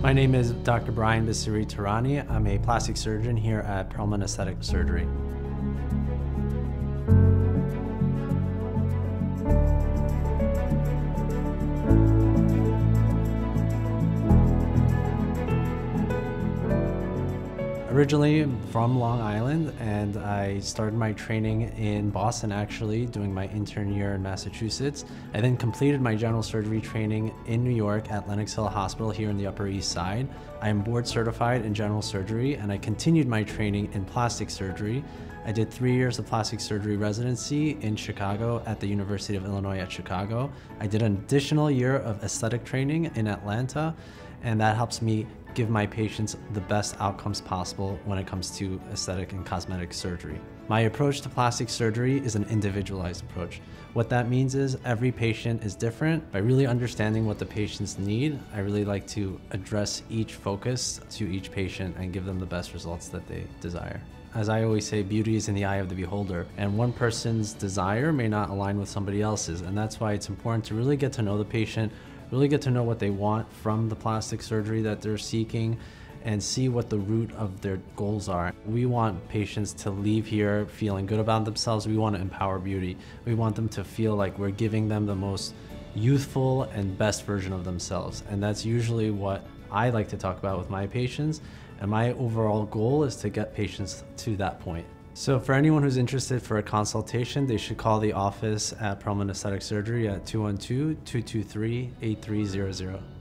My name is Dr. Brian Bassiri-Tehrani. I'm a plastic surgeon here at Pearlman Aesthetic Surgery. Originally from Long Island, and I started my training in Boston actually, doing my intern year in Massachusetts. I then completed my general surgery training in New York at Lenox Hill Hospital here in the Upper East Side. I am board certified in general surgery, and I continued my training in plastic surgery. I did three years of plastic surgery residency in Chicago at the University of Illinois at Chicago. I did an additional year of aesthetic training in Atlanta, and that helps me give my patients the best outcomes possible when it comes to aesthetic and cosmetic surgery. My approach to plastic surgery is an individualized approach. What that means is every patient is different. By really understanding what the patients need, I really like to address each focus to each patient and give them the best results that they desire. As I always say, beauty is in the eye of the beholder, and one person's desire may not align with somebody else's, and that's why it's important to really get to know the patient, really get to know what they want from the plastic surgery that they're seeking and see what the root of their goals are. We want patients to leave here feeling good about themselves. We want to empower beauty. We want them to feel like we're giving them the most youthful and best version of themselves. And that's usually what I like to talk about with my patients. And my overall goal is to get patients to that point. So for anyone who's interested for a consultation, they should call the office at Pearlman Aesthetic Surgery at 212-223-8300.